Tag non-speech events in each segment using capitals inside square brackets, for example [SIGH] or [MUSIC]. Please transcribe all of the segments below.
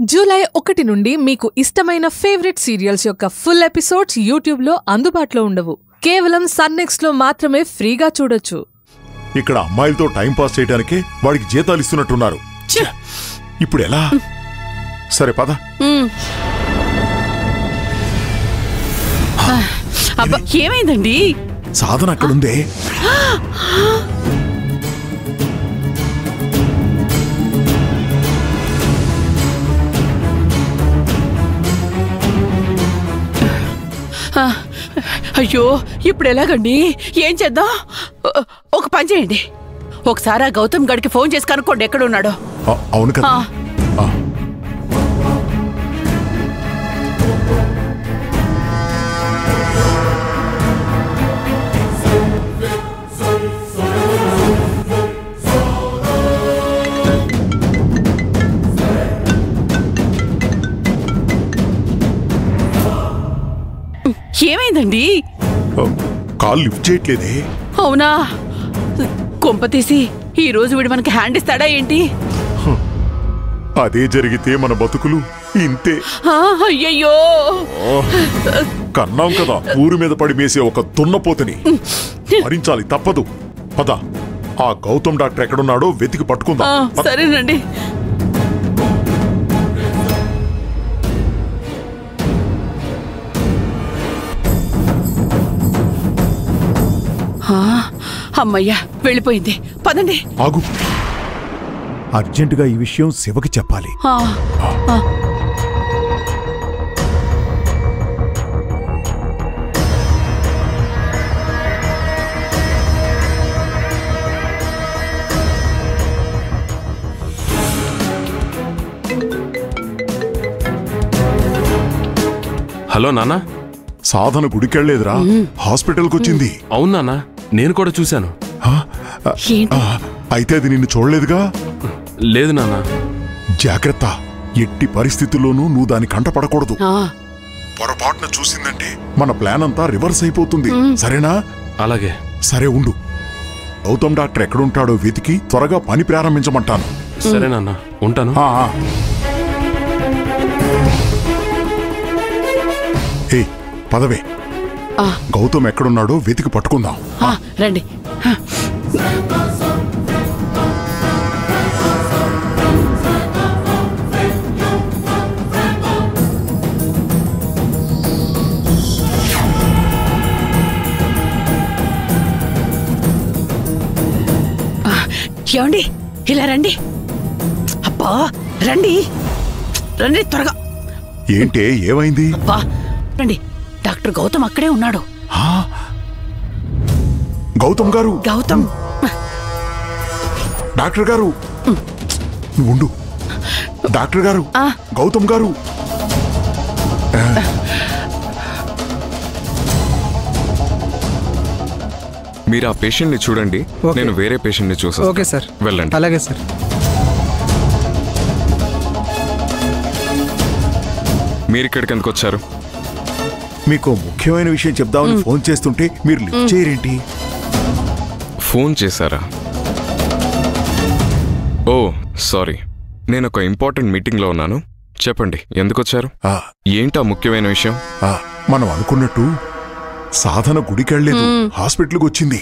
July ఒకటి నుండి మీకు ఇష్టమైన ఫేవరెట్ సీరియల్స్ యొక్క ఫుల్ ఎపిసోడ్స్ యూట్యూబ్లో అందుబాటులో ఉండవు. కేవలం సన్నెక్స్లో మాత్రమే ఫ్రీగా చూడొచ్చు. ఇక్కడ అమ్మాయిలతో టైం పాస్ చేయడానికే వాడికి జీతాలు ఇస్తున్నట్టున్నారు! ఇప్పుడు ఎలా? సరే పద. అబ్బా ఏమైందండి? సాధన అక్కడుందే. అయ్యో ఇప్పుడు ఎలాగండి? ఏం చేద్దాం? ఒక పని చేయండి. ఒకసారి ఆ గౌతమ్ గడికి ఫోన్ చేసి కనుక్కోండి ఎక్కడ ఉన్నాడో. అవును కదా. ఏమైందండి కాల్ లిఫ్ట్ చేయట్లేదే? అవునా? కొంప తీసి ఈ రోజు వీడు మనకి హ్యాండ్ ఇస్తాడా ఏంటి? అదే జరిగితే మన బతుకులు ఇంతే. అయ్యయ్యో! కన్నాం కదా ఊరి మీద పడి మేసే ఒక దున్నపోతుని. భరించాలి తప్పదు. పద ఆ గౌతమ్ డాక్టర్ ఎక్కడున్నాడో వెతికి పట్టుకుందాం. సరేనండి. అమ్మయ్యా వెళ్ళిపోయింది. పదండి. ఆగు. అర్జెంటుగా ఈ విషయం శివకి చెప్పాలి. హలో నాన్న సాధన గుడికెళ్ళేదురా హాస్పిటల్కి వచ్చింది అవును నాన్న నేను కూడా చూశాను. ఆ, ఆ, ఏంటి? ఆ, అయితే అది నిన్ను చూడలేదుగా? లేదు నాన్న. జాగ్రత్త. ఎట్టి పరిస్థితుల్లోనూ నువ్వు దాని కంట పడకూడదు ఆ, పొరపాటున చూసిందంటే మన ప్లాన్ అంతా రివర్స్ అయిపోతుంది. సరేనా? అలాగే. సరే ఉండు. గౌతమ్ డాక్టర్ ఎక్కడుంటాడో వెతికి త్వరగా పని ప్రారంభించమంటాను. సరే నాన్న. ఉంటాను. ఆ, ఆ. ఏయ్ పదవే. గౌతమ్ ఎక్కడున్నాడో వెతికి పట్టుకుందాం. రండి. ఏమండి? ఇలా రండి. అబ్బా రండి. రండి త్వరగా. ఏంటే ఏమైంది? అబ్బా రండి. డాక్టర్ గౌతమ్ అక్కడే ఉన్నాడు. ఆ? గౌతమ్ గారు? గౌతమ్. డాక్టర్ గారు? ఉండు. డాక్టర్ గారు? ఆ. గౌతమ్ గారు? మీరు ఆ పేషెంట్ని చూడండి. ఓకే. నేను వేరే పేషెంట్ని చూసాను ఓకే సార్. వెళ్ళండి. అలాగే సార్. మీరు ఇక్కడికి ఎందుకు వచ్చారు? మీకు ముఖ్యమైన విషయం చెప్దామని ఫోన్ చేస్తుంటే మీరు లిఫ్ట్ చేయరేంటి? ఫోన్ చేశారా? Oh sorry. నేను ఒక ఇంపార్టెంట్ మీటింగ్లో ఉన్నాను. చెప్పండి ఎందుకు వచ్చారు ఆ, ఏంటా ముఖ్యమైన విషయం? ఆ, మనం అనుకున్నట్టు సాధన గుడికెళ్ళలేదు హాస్పిటల్కి వచ్చింది.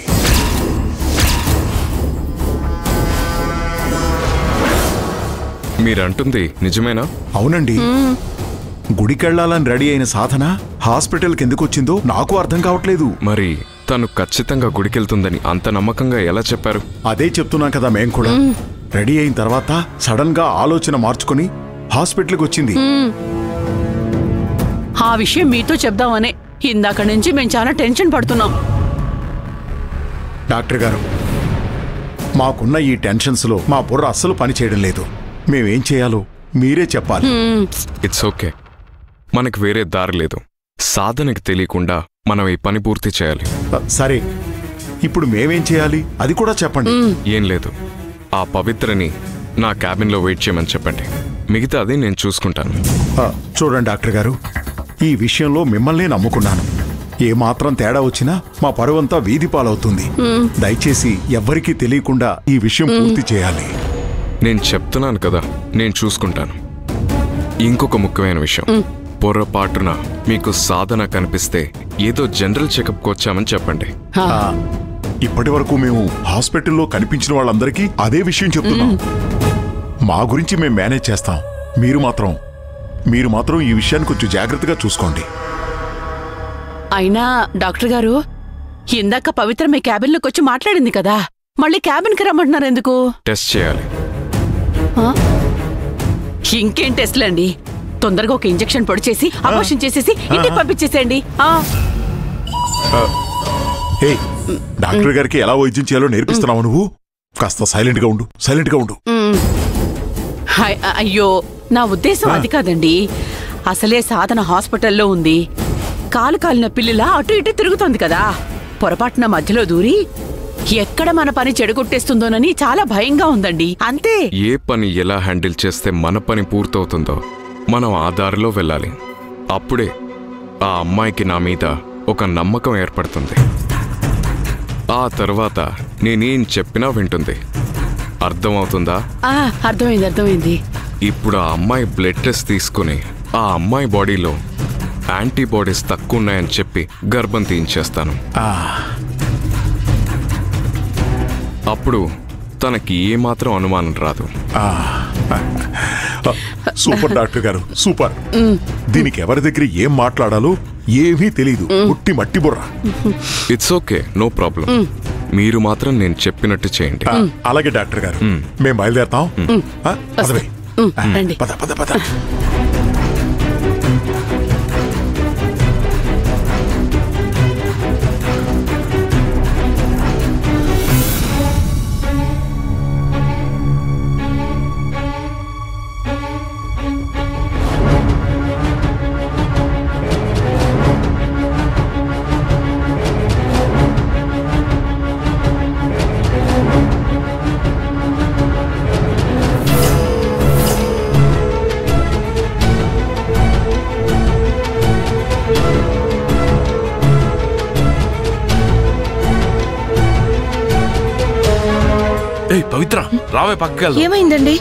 మీరంటుంది నిజమేనా? అవునండి. గుడికెళ్ళాలని రెడీ అయిన సాధన హాస్పిటల్కి ఎందుకు వచ్చిందో నాకు అర్థం కావట్లేదు. మరి తను ఖచ్చితంగా గుడికెళ్తుందని అంత నమ్మకంగా ఎలా చెప్పారు? అదే చెప్తున్నాం కదా మేం కూడా. రెడీ అయిన తర్వాత సడన్గా ఆలోచన మార్చుకొని హాస్పిటల్కి వచ్చింది. ఆ విషయం మీతో చెప్దామనే. ఇందాక నుంచి మేము చాలా టెన్షన్ పడుతున్నాం. డాక్టర్ గారు మాకున్న ఈ టెన్షన్స్లో మా బుర్ర అస్సలు పని చేయడం లేదు. మేమేం చేయాలో మీరే చెప్పాలి. ఇట్స్ ఓకే మనకు వేరే దారి లేదు. సాధనకి తెలియకుండా మనం ఈ పని పూర్తి చేయాలి. సరే. ఇప్పుడు మేమేం చేయాలి? అది కూడా చెప్పండి. ఏం లేదు. ఆ పవిత్రని నా క్యాబిన్లో వెయిట్ చేయమని చెప్పండి. మిగతాది నేను చూసుకుంటాను. ఆ, చూడండి డాక్టర్ గారు. ఈ విషయంలో మిమ్మల్నే నమ్ముకున్నాను. ఏ మాత్రం తేడా వచ్చినా మా పరువంతా వీధి పాలవుతుంది. దయచేసి ఎవ్వరికీ తెలియకుండా ఈ విషయం పూర్తి చేయాలి. నేను చెప్తున్నాను కదా నేను చూసుకుంటాను. ఇంకొక ముఖ్యమైన విషయం. పొరపాటున మీకు సాధన కనిపిస్తే ఏదో జనరల్ చెకప్కి వచ్చామని చెప్పండి. ఆ, ఇప్పటి వరకు మేము హాస్పిటల్లో కనిపించిన వాళ్ళందరికీ అదే విషయం చెప్తున్నాం. మా గురించి మేము మేనేజ్ చేస్తాం. మీరు మాత్రం మీరు మాత్రం ఈ విషయాన్ని కొంచెం జాగ్రత్తగా చూసుకోండి. అయినా డాక్టర్ గారు ఇందాక పవిత్ర మీ క్యాబిన్లోకి వచ్చి మాట్లాడింది కదా. మళ్ళీ క్యాబిన్కి రమ్మంటున్నారు ఎందుకు? టెస్ట్ చేయాలి. ఇంకేం టెస్ట్లండి? తొందరగా ఒక ఇంజెక్షన్ పొడి చేసి అబోషన్ చేసేసి ఇంటికి పంపించేసేయండి. డాక్టర్ గారికి ఎలా వైద్యం చేయాలో నేర్పిస్తున్నావు నువ్వు? కాస్త సైలెంట్గా ఉండు. సైలెంట్గా ఉండు అయ్- అయ్యో నా ఉద్దేశం అది కాదండి. అసలే సాధన హాస్పిటల్లో ఉంది. కాలు కాలిన పిల్లిలా అటు ఇటు తిరుగుతోంది కదా. పొరపాటున మధ్యలో దూరి ఎక్కడ మన పని చెడగొట్టేస్తుందోనని చాలా భయంగా ఉందండి. అంతే. ఏ పని ఎలా హ్యాండిల్ చేస్తే మన పని పూర్తవుతుందో మనం ఆ దారిలో వెళ్ళాలి. అప్పుడే ఆ అమ్మాయికి నా మీద ఒక నమ్మకం ఏర్పడుతుంది. ఆ తర్వాత నేనేం చెప్పినా వింటుంది. అర్థమవుతుందా? ఆ అర్థమైంది అర్థమైంది. ఇప్పుడు ఆ అమ్మాయి బ్లడ్ టెస్ట్ తీసుకుని ఆ అమ్మాయి బాడీలో యాంటీబాడీస్ తక్కువ ఉన్నాయని చెప్పి గర్భం తీయించేస్తాను. ఆ, అప్పుడు తనకి ఏమాత్రం అనుమానం రాదు. ఆ. [LAUGHS] సూపర్ డాక్టర్ గారు సూపర్. దీనికి ఎవరి దగ్గర ఏం మాట్లాడాలో ఏమీ తెలియదు పుట్టి మట్టి బుర్ర. ఇట్స్ ఓకే నో ప్రాబ్లం మీరు మాత్రం నేను చెప్పినట్టు చేయండి. అలాగే డాక్టర్ గారు. మేము బయలుదేరతాం. పద పద పద. రావే పక్కకి వెళ్దాం. ఏమైందండి?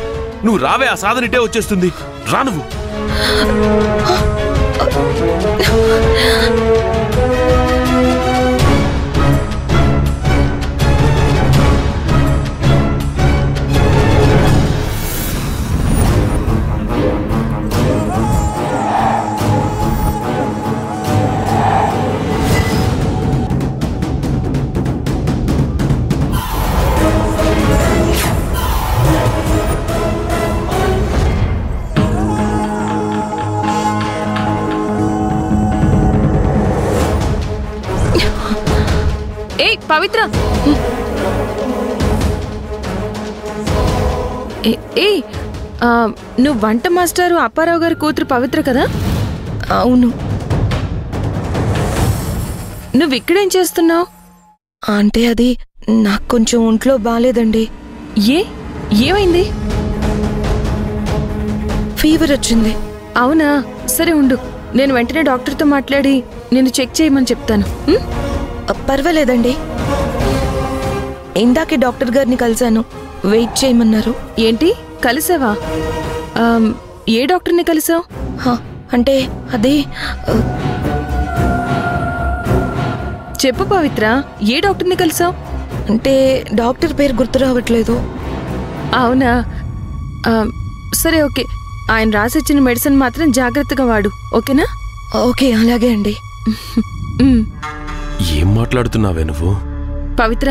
నువ్వు రావే ఆ సాధన ఇటే వచ్చేస్తుంది. రా నువ్వు. ఏయ్ పవిత్ర. ఏ- నువ్వు వంట మాస్టారు అప్పారావు గారి కూతురు పవిత్ర కదా? అవును. నువ్వు ఇక్కడేం చేస్తున్నావు? అంటే అది నాకు కొంచెం ఒంట్లో బాగాలేదండి ఏ ఏమైంది? ఫీవర్ వచ్చింది. అవునా? సరే ఉండు. నేను వెంటనే డాక్టర్తో మాట్లాడి నేను చెక్ చేయమని చెప్తాను? పర్వాలేదండి. ఇందాకే డాక్టర్ గారిని కలిశాను. వెయిట్ చేయమన్నారు. ఏంటి? కలిసావా? ఏ డాక్టర్ని కలిసావు? అంటే అది చెప్పు పవిత్ర ఏ డాక్టర్ని కలిసావు? అంటే డాక్టర్ పేరు గుర్తు రావట్లేదు. అవునా? సరే ఓకే. ఆయన రాసిచ్చిన మెడిసిన్ మాత్రం జాగ్రత్తగా వాడు ఓకేనా? ఓకే అలాగే అండి. ఏం మాట్లాడుతున్నావే నువ్వు? పవిత్ర